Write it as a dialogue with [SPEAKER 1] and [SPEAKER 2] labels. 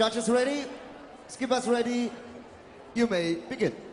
[SPEAKER 1] Judges ready? Skippers ready? You may begin.